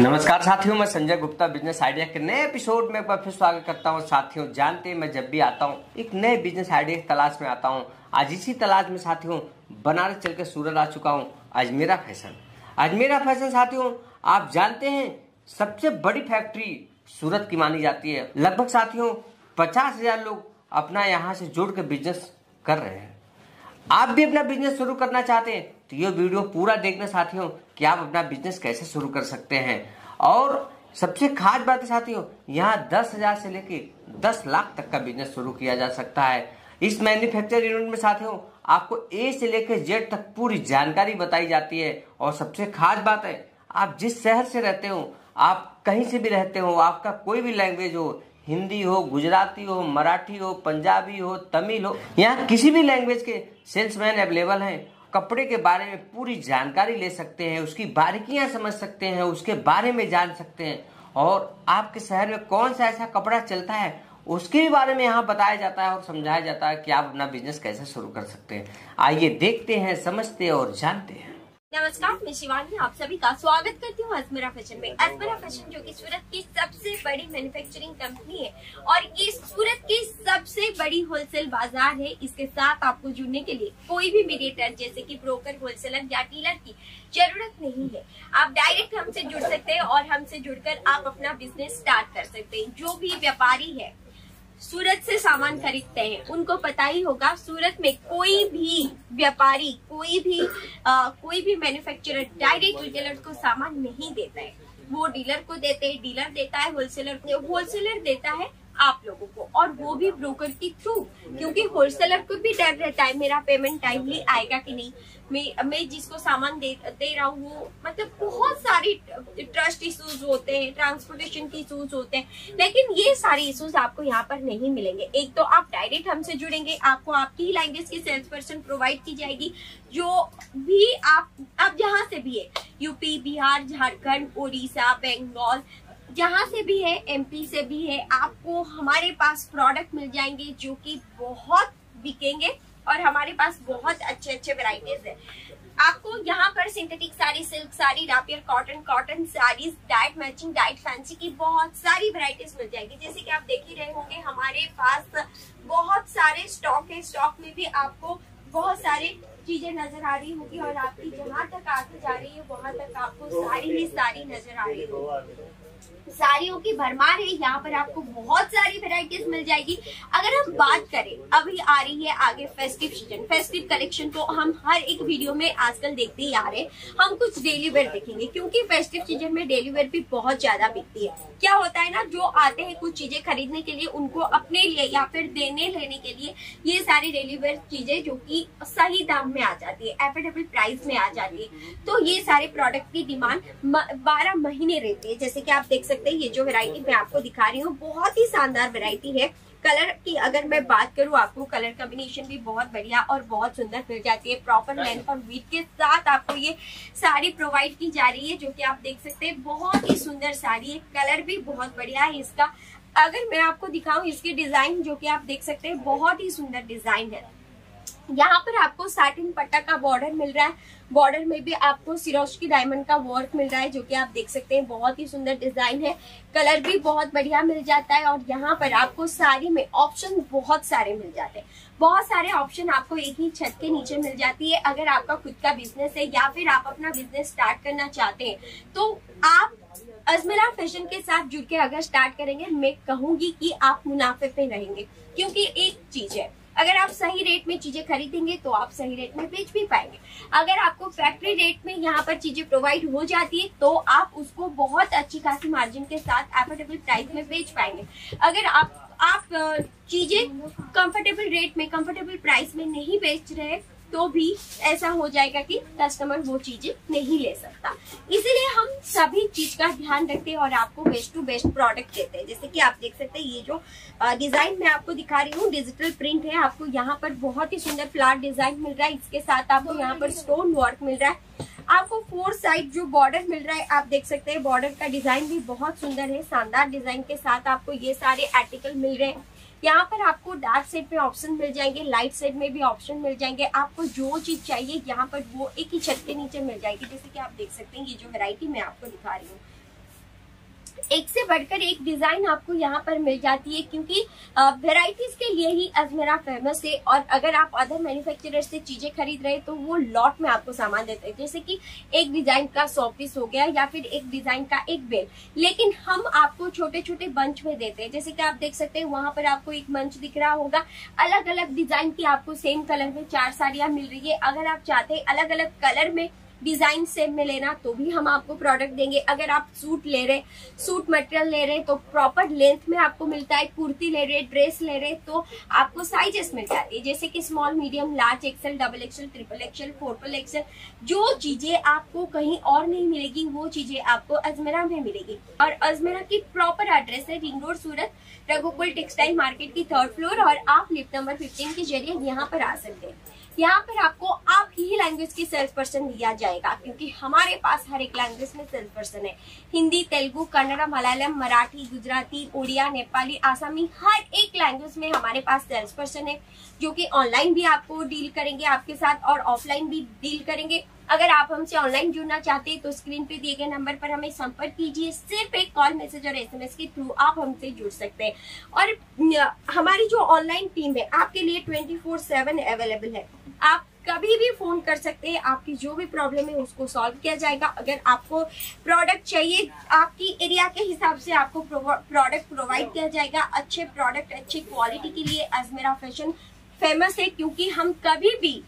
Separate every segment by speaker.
Speaker 1: नमस्कार साथियों, मैं संजय गुप्ता बिज़नेस आइडिया के नए एपिसोड में एक बार फिर स्वागत करता हूँ। साथियों, जानते हैं मैं जब भी आता हूँ, एक नए बिज़नेस आइडिया की तलाश में आता हूँ। आज इसी तलाश में साथियों, बनारस चल के सूरत आ चुका हूँ। अजमेरा फ़ैशन अजमेरा फ़ैशन साथियों, आप जानते हैं, सबसे बड़ी फैक्ट्री सूरत की मानी जाती है। लगभग साथियों, पचास लोग अपना यहाँ से जोड़ के बिज़नेस कर रहे हैं। आप भी अपना बिज़नेस शुरू करना चाहते हैं तो ये वीडियो पूरा देखना साथियों कि आप अपना बिज़नेस कैसे शुरू कर सकते हैं। और सबसे खास बात है साथियों, यहाँ दस हज़ार से लेके दस लाख तक का बिज़नेस शुरू किया जा सकता है। इस मैन्युफैक्चर यूनिट में साथियों, आपको ए से लेकर जेड तक पूरी जानकारी बताई जाती है। और सबसे खास बात है, आप जिस शहर से रहते हो, आप कहीं से भी रहते हो, आपका कोई भी लैंग्वेज हो हिंदी हो, गुजराती हो, मराठी हो, पंजाबी हो, तमिल हो, यहाँ किसी भी लैंग्वेज के सेल्समैन अवेलेबल हैं। कपड़े के बारे में पूरी जानकारी ले सकते हैं, उसकी बारीकियाँ समझ सकते हैं, उसके बारे में जान सकते हैं। और आपके शहर में कौन सा ऐसा कपड़ा चलता है, उसके भी बारे में यहाँ बताया जाता है और समझाया जाता है कि आप अपना बिज़नेस कैसे शुरू कर सकते हैं। आइए देखते हैं, समझते हैं और जानते हैं।
Speaker 2: नमस्कार, मैं शिवानी, आप सभी का स्वागत करती हूँ अजमेरा फ़ैशन में। अजमेरा फ़ैशन जो कि सूरत की सबसे बड़ी मैन्युफैक्चरिंग कंपनी है और ये सूरत की सबसे बड़ी होलसेल बाज़ार है। इसके साथ आपको जुड़ने के लिए कोई भी मीडिएटर जैसे कि ब्रोकर होलसेलर या डीलर की ज़रूरत नहीं है। आप डायरेक्ट हमसे जुड़ सकते हैं और हमसे जुड़कर आप अपना बिज़नेस स्टार्ट कर सकते हैं। जो भी व्यापारी है सूरत से सामान खरीदते हैं। उनको पता ही होगा सूरत में कोई भी व्यापारी कोई भी आ, कोई भी मैन्युफैक्चरर डायरेक्ट रिटेलर को सामान नहीं देता है। वो डीलर को देते हैं डीलर देता है होलसेलर को होलसेलर देता है आप लोगों को, और वो भी ब्रोकर के थ्रू, क्योंकि होलसेलर को भी डर रहता है, मेरा पेमेंट टाइमली आएगा कि नहीं। मैं मैं जिसको सामान दे दे रहा हूँ, वो मतलब बहुत सारी ट्रस्ट इश्यूज़ होते हैं ट्रांसपोर्टेशन के इशूज होते हैं, लेकिन ये सारे इशूज आपको यहाँ पर नहीं मिलेंगे। एक तो आप डायरेक्ट हमसे जुड़ेंगे, आपको आपकी ही लैंग्वेज की सेल्स पर्सन प्रोवाइड की जाएगी, जो भी आप, अब जहाँ से भी है यूपी बिहार, झारखंड, उड़ीसा, बंगाल जहाँ से भी है एमपी से भी है, आपको हमारे पास प्रोडक्ट मिल जाएँगे जो कि बहुत बिकेंगे और हमारे पास बहुत अच्छे अच्छे वेराइटीज है। आपको यहाँ पर synthetic sari silk sari rapier cotton cotton saris dyed matching dyed fancy की बहुत सारी वेराइटीज मिल जाएगी। जैसे कि आप देख ही रहे होंगे, हमारे पास बहुत सारे स्टॉक है। स्टॉक में भी आपको बहुत सारे चीज़ें नज़र आ रही होगी और आपकी जहाँ तक आगे जा रही है, वहाँ तक आपको सारी ही सारी नज़र आ रही होगी। साड़ियों की भरमार है, यहाँ पर आपको बहुत सारी वेराइटीज मिल जाएगी। अगर हम बात करें, अभी आ रही है आगे फेस्टिव सीज़न फेस्टिव कलेक्शन तो हम हर एक वीडियो में आजकल देखते ही आ रहे हम कुछ डेली वेयर देखेंगे, क्योंकि फेस्टिव सीज़न में डेली वेयर भी बहुत ज़्यादा बिकती है। क्या होता है ना, जो आते हैं कुछ चीज़ें खरीदने के लिए, उनको अपने लिए या फिर देने लेने के लिए ये सारी डेली वेयर चीज़ें जो की सही दाम में आ जाती है एफोर्डेबल प्राइस में आ जाती है। तो ये सारे प्रोडक्ट की डिमांड बारह महीने रहती है। जैसे की आप देख सकते सकते हैं। ये जो वेरायटी मैं आपको दिखा रही हूँ बहुत ही शानदार वेरायटी है। कलर की अगर मैं बात करूँ आपको कलर कॉम्बिनेशन भी बहुत बढ़िया और बहुत सुंदर मिल जाती है। प्रॉपर लेंथ और वीट के साथ आपको ये साड़ी प्रोवाइड की जा रही है जो कि आप देख सकते हैं। बहुत ही सुंदर साड़ी है। कलर भी बहुत बढ़िया है इसका। अगर मैं आपको दिखाऊँ इसके डिज़ाइन जो कि आप देख सकते हैं बहुत ही सुंदर डिज़ाइन है। यहाँ पर आपको साटिन पट्टा का बॉर्डर मिल रहा है। बॉर्डर में भी आपको सिरोश की डायमंड का वर्क मिल रहा है, जो कि आप देख सकते हैं, बहुत ही सुंदर डिज़ाइन है। कलर भी बहुत बढ़िया मिल जाता है और यहाँ पर आपको साड़ी में ऑप्शन बहुत सारे मिल जाते हैं। बहुत सारे ऑप्शन आपको एक ही छत के नीचे मिल जाती है, अगर आपका खुद का बिज़नेस है या फिर आप अपना बिज़नेस स्टार्ट करना चाहते हैं। तो आप अजमेरा फ़ैशन के साथ जुड़ के अगर स्टार्ट करेंगे, मैं कहूँगी कि आप मुनाफे पे रहेंगे, क्योंकि एक चीज़ है। अगर आप सही रेट में चीज़ें खरीदेंगे तो आप सही रेट में बेच भी पाएँगे। अगर आपको फैक्ट्री रेट में यहाँ पर चीज़ें प्रोवाइड हो जाती है तो आप उसको बहुत अच्छी खासी मार्जिन के साथ एफोर्डेबल प्राइस में बेच पाएँगे। अगर आप आप चीज़ें कंफर्टेबल रेट में कंफर्टेबल प्राइस में नहीं बेच रहे तो भी ऐसा हो जाएगा कि कस्टमर वो चीज़ें नहीं ले सकता। इसीलिए हम सभी चीज़ का ध्यान रखते हैं और आपको बेस्ट टू बेस्ट प्रोडक्ट देते हैं। जैसे कि आप देख सकते हैं, ये जो डिज़ाइन मैं आपको दिखा रही हूँ डिजिटल प्रिंट है। आपको यहाँ पर बहुत ही सुंदर फ्लावर डिज़ाइन मिल रहा है। इसके साथ आपको यहाँ पर स्टोन वर्क मिल रहा है। आपको फोर साइड जो बॉर्डर मिल रहा है, आप देख सकते हैं बॉर्डर का डिज़ाइन भी बहुत सुंदर है। शानदार डिज़ाइन के साथ आपको ये सारे आर्टिकल मिल रहे हैं। यहाँ पर आपको डार्क सेट में ऑप्शन मिल जाएँगे लाइट सेट में भी ऑप्शन मिल जाएँगे। आपको जो चीज़ चाहिए, यहाँ पर वो एक ही छत के नीचे मिल जाएगी। जैसे कि आप देख सकते हैं, ये जो वेरायटी मैं आपको दिखा रही हूँ एक से बढ़कर एक डिज़ाइन आपको यहाँ पर मिल जाती है, क्योंकि वेराइटीज के लिए ही अजमेरा फ़ेमस है और अगर आप अदर मैन्युफैक्चरर से चीज़ें खरीद रहे तो वो लॉट में आपको सामान देते हैं। जैसे कि एक डिज़ाइन का सौ पीस हो गया या फिर एक डिज़ाइन का एक बेल लेकिन हम आपको छोटे छोटे बंच में देते हैं। जैसे कि आप देख सकते हैं, वहाँ पर आपको एक मंच दिख रहा होगा। अलग अलग डिज़ाइन की आपको सेम कलर में चार साड़ियाँ मिल रही है। अगर आप चाहते हैं अलग अलग कलर में डिज़ाइन सेम में लेना तो भी हम आपको प्रोडक्ट देंगे। अगर आप सूट ले रहे सूट मटेरियल ले रहे तो प्रॉपर लेंथ में आपको मिलता है। कुर्ती ले रहे ड्रेस ले रहे तो आपको साइजेस मिल जाती है जैसे कि small medium large XL double XL triple XL fourple XL जो चीज़ें आपको कहीं और नहीं मिलेगी, वो चीज़ें आपको अजमेरा में मिलेगी। और अजमेरा की प्रॉपर एड्रेस है ring road Surat, Raghukul textile market की थर्ड फ्लोर और आप लिफ्ट नंबर फिफ्टीन के ज़रिए यहाँ पर आ सकते हैं। यहाँ पर आपको आप ही लैंग्वेज की सेल्स पर्सन दिया जाएगा, क्योंकि हमारे पास हर एक लैंग्वेज में सेल्स पर्सन है। हिंदी, तेलुगु, कन्नड़ा, मलयालम, मराठी, गुजराती उड़िया नेपाली, आसामी, हर एक लैंग्वेज में हमारे पास सेल्स पर्सन है, जो कि ऑनलाइन भी आपको डील करेंगे आपके साथ और ऑफलाइन भी डील करेंगे। अगर आप हमसे ऑनलाइन जुड़ना चाहते हैं तो स्क्रीन पे दिए गए नंबर पर हमें संपर्क कीजिए। सिर्फ़ एक कॉल मैसेज और एसएमएस के थ्रू आप हमसे जुड़ सकते हैं। और हमारी जो ऑनलाइन टीम है, आपके लिए ट्वेंटी फोर सेवन अवेलेबल है। आप कभी भी फ़ोन कर सकते हैं, आपकी जो भी प्रॉब्लम है, उसको सॉल्व किया जाएगा। अगर आपको प्रोडक्ट चाहिए, आपकी एरिया के हिसाब से आपको प्रोडक्ट प्रोवाइड किया जाएगा। अच्छे प्रोडक्ट अच्छी क्वालिटी के लिए अजमेरा फ़ैशन फ़ेमस है, क्योंकि हम कभी भी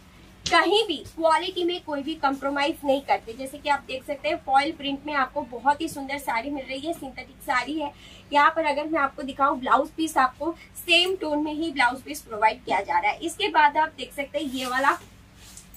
Speaker 2: कहीं भी क्वालिटी में कोई भी कम्प्रोमाइज नहीं करते। जैसे कि आप देख सकते हैं फॉइल प्रिंट में आपको बहुत ही सुंदर साड़ी मिल रही है सिंथेटिक साड़ी है। यहाँ पर अगर मैं आपको दिखाऊँ ब्लाउज पीस आपको सेम टोन में ही ब्लाउज पीस प्रोवाइड किया जा रहा है। इसके बाद आप देख सकते हैं, ये वाला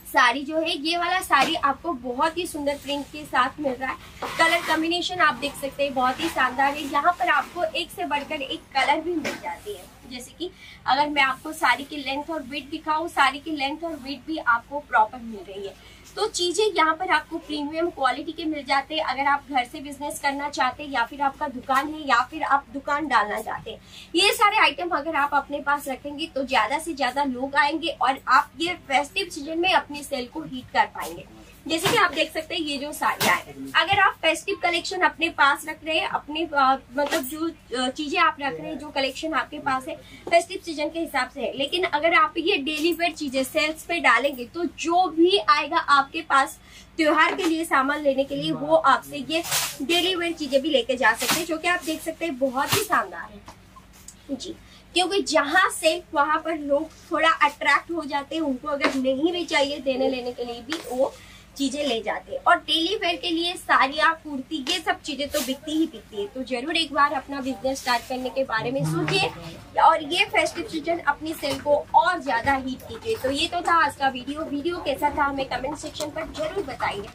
Speaker 2: साड़ी जो है, ये वाला साड़ी आपको बहुत ही सुंदर प्रिंट के साथ मिल रहा है। कलर कॉम्बिनेशन आप देख सकते हैं, बहुत ही शानदार है। यहाँ पर आपको एक से बढ़कर एक कलर भी मिल जाती है। जैसे कि अगर मैं आपको साड़ी की लेंथ और वेट दिखाऊँ, साड़ी की लेंथ और वेट भी आपको प्रॉपर मिल रही है। तो चीज़ें यहाँ पर आपको प्रीमियम क्वालिटी के मिल जाते हैं। अगर आप घर से बिज़नेस करना चाहते हैं या फिर आपका दुकान है या फिर आप दुकान डालना चाहते हैं। ये सारे आइटम अगर आप अपने पास रखेंगे तो ज़्यादा से ज़्यादा लोग आएँगे और आप ये फेस्टिव सीज़न में अपनी सेल को हीट कर पाएँगे। जैसे कि आप देख सकते हैं, ये जो साड़ियाँ है। अगर आप फेस्टिव कलेक्शन अपने पास रख रहे हैं, अपने मतलब जो चीज़ें आप रख रहे हैं, जो कलेक्शन आपके पास है फेस्टिव सीज़न के हिसाब से है। लेकिन अगर आप ये डेली वेयर चीज़ें सेल्स पे डालेंगे तो जो भी आएगा आपके पास त्योहार के लिए सामान लेने के लिए, वो आपसे ये डेली वेयर चीज़ें भी लेके जा सकते हैं, जो कि आप देख सकते हैं बहुत ही शानदार है। जी। क्योंकि जहाँ से वहाँ पर लोग थोड़ा अट्रैक्ट हो जाते हैं, उनको अगर नहीं भी चाहिए देने लेने के लिए भी, वो चीज़ें ले जाते हैं। और डेली वेयर के लिए साड़ियाँ, कुर्ती, ये सब चीज़ें तो बिकती ही बिकती है। तो ज़रूर एक बार अपना बिज़नेस स्टार्ट करने के बारे में सोचिए। और ये फेस्टिव सीज़न अपनी सेल को और ज़्यादा हीट कीजिए तो ये तो था आज का वीडियो वीडियो कैसा था, हमें कमेंट सेक्शन पर ज़रूर बताइए।